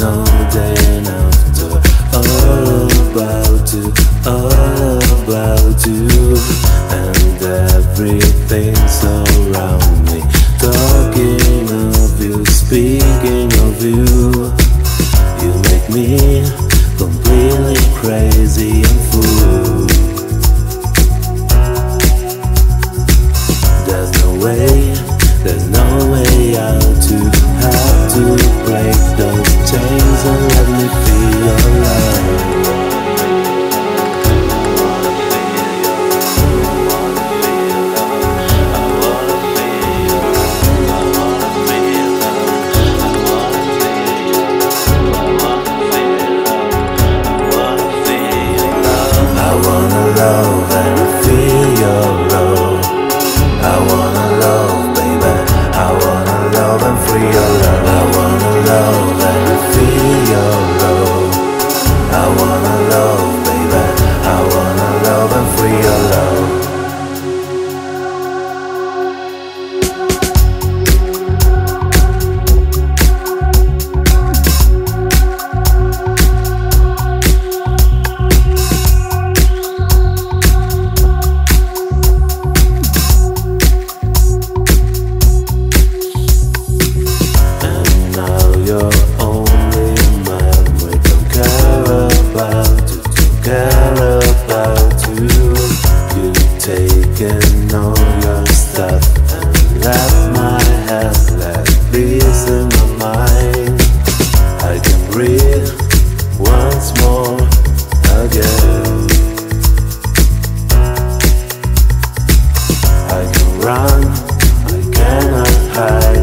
chasing after all about you, all about you, and everything's around me. Talking of you, speaking of you, you make me completely crazy and fool. There's no way, there's no way out to have to break your stuff my head mind. I can breathe once more again. I can run, I cannot hide.